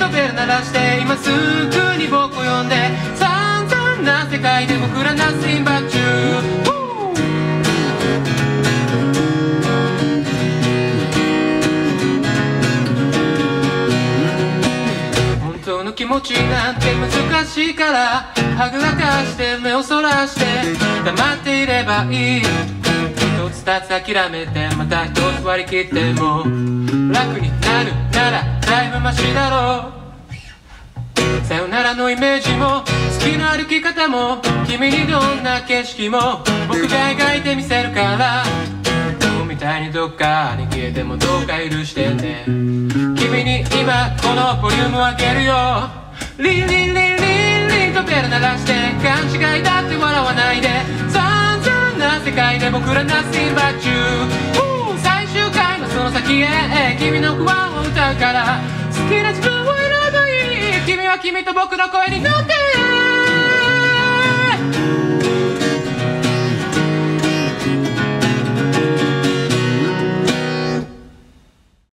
とベル鳴らして今すぐに僕を呼んで散々な世界で僕らナッシンバッチュー本当の気持ちなんて難しいからはぐらかして目をそらして黙っていればいい。一つ二つ諦めてまた一つ割り切っても楽になるならだいぶマシだろう。さよならのイメージも好きな歩き方も君にどんな景色も僕が描いてみせるから。僕みたいにどっかに消えてもどうか許してね君に今このボリュームを上げるよ。リンリンリンリンリンとベル鳴らして勘違いだって笑わないで。散々な世界で僕ら Nothing but you 最終回のその先へ君の不安を歌うから。君は君と僕の声に乗って